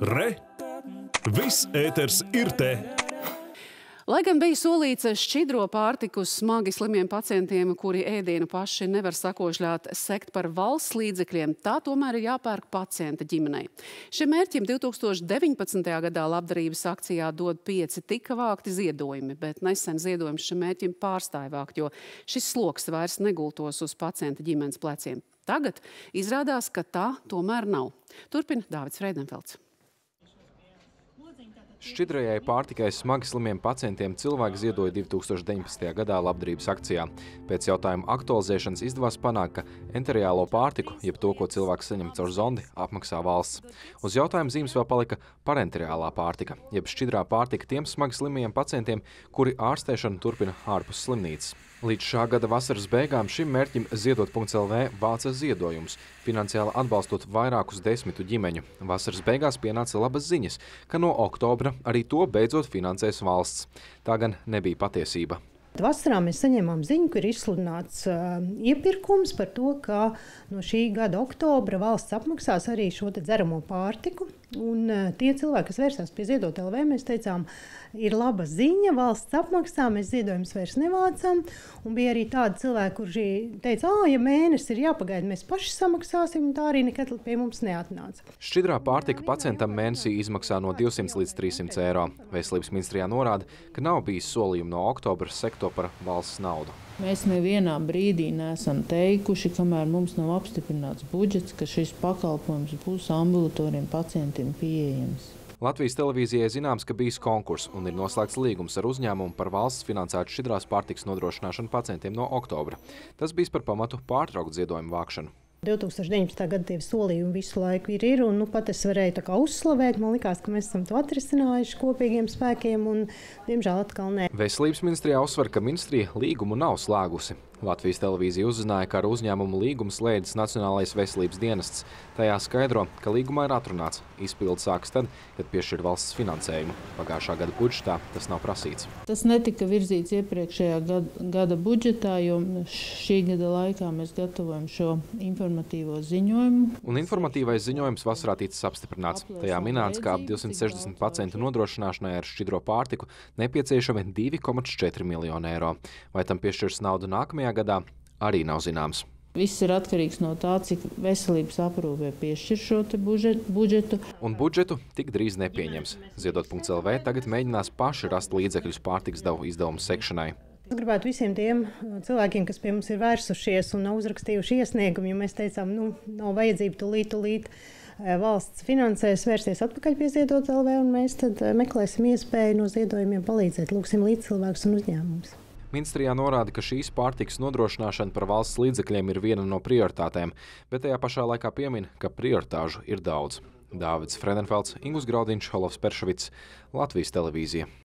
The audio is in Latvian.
Re! Viss ēters ir te! Lai gan bija solīts šķidro pārtiku smagi slimiem pacientiem, kuri ēdienu paši nevar sakošļāt sekt par valsts līdzekļiem, tā tomēr ir jāpērk pacienta ģimenei. Šim mērķim 2019. gadā labdarības akcijā dod pieci tika vākti ziedojumi, bet nesen ziedojums šim mērķim pārstāja vākt, jo šis sloks vairs negultos uz pacienta ģimenes pleciem. Tagad izrādās, ka tā tomēr nav. Turpina Dāvids Freidenfelds. Šķidrajai pārtikai smagi slimiem pacientiem cilvēki ziedoja 2019. gadā labdarības akcijā. Pēc jautājuma aktualizēšanas izdevās panākt, ka enteriālo pārtiku, jeb to, ko cilvēks saņem caur zondi, apmaksā valsts. Uz jautājuma zīmes vēl palika parenteriālā pārtika, jeb šķidrā pārtika tiem smagi slimiem pacientiem, kuri ārstēšanu turpina ārpus slimnīcas. Līdz šā gada vasaras beigām šim mērķim ziedot.lv vāca ziedojumus, finansiāli atbalstot vairākus desmitu ģimeņu. Vasaras beigās pienāca labas ziņas, ka no oktobra arī to beidzot finansēs valsts. Tā gan nebija patiesība. Vasarā mēs saņēmām ziņu, ka ir izsludināts uh, iepirkums par to, ka no šī gada oktobra valsts apmaksās arī šo dzeramo pārtiku. Un, uh, tie cilvēki, kas vērsās pie Ziedot LV, mēs teicām, ir laba ziņa, valsts apmaksā, mēs ziedojumus vairs nevācam. Un bija arī tādi cilvēki, kurši teica, ah, ja mēnesis ir jāpagaida, mēs paši samaksāsim, un tā arī nekad pie mums neatnāca. Šķidrā pārtika pacientam mēnesī izmaksā no 200 līdz 300 eiro. Veselības ministrijā norāda, ka nav bijis solījumu no oktobra sektora to par valsts naudu. Mēs nevienā brīdī neesam teikuši, kamēr mums nav apstiprināts budžets, ka šis pakalpojums būs ambulatoriem pacientiem pieejams. Latvijas televīzijai zināms, ka bijis konkurss un ir noslēgts līgums ar uzņēmumu par valsts finansētu šķidrās pārtiks nodrošināšanu pacientiem no oktobra. Tas bijis par pamatu pārtraukt ziedojumu vākšanu. 2019. gada tie solījumi visu laiku ir, ir un nu, pat es varēju uzslavēt. Man liekas, ka mēs esam to atrisinājuši kopīgiem spēkiem, un diemžēl atkal nē. Veselības ministrijā uzsver, ka ministrija līgumu nav slēgusi. Latvijas televīzija uzzināja, ka ar uzņēmumu līgumu slēdzas Nacionālais veselības dienests. Tajā skaidro, ka līgumā ir atrunāts. Izpildi sāks tad, kad piešķir valsts finansējumu. Pagājušā gada budžetā tas nav prasīts. Tas netika virzīts iepriekšējā gada, gada budžetā, jo šī gada laikā mēs gatavojam šo informatīvo ziņojumu. Un informatīvais ziņojums vasarā ticis apstiprināts. Tajā minēts, ka ap 260 pacientu nodrošināšanai ar šķidro pārtiku nepieciešami 2,4 miljoni eiro. Vai tam piešķirs naudu nākamajā gadā arī nav zināms. Viss ir atkarīgs no tā, cik veselības aprūpē piešķir šo budžetu. Un budžetu tik drīz nepieņems. Ziedot.lv tagad mēģinās paši rast līdzekļus pārtiks devu izdevumu sekšanai. Es gribētu visiem tiem cilvēkiem, kas pie mums ir vērsušies un nav uzrakstījuši iesniegumu, jo mēs teicām, nu, nav vajadzība tūlīt, tūlīt valsts finansēs vērsties atpakaļ pie Ziedot LV, un mēs tad meklēsim iespēju no ziedojumiem palīdzēt. Lūksim līdz cilvēkus un uzņēmumus. Ministrijā norāda, ka šīs pārtikas nodrošināšana par valsts līdzekļiem ir viena no prioritātēm, bet tajā pašā laikā piemin, ka prioritāžu ir daudz. Dāvids Fredenfelds, Ingus Graudiņš, Holovs Peršovits, Latvijas televīzija.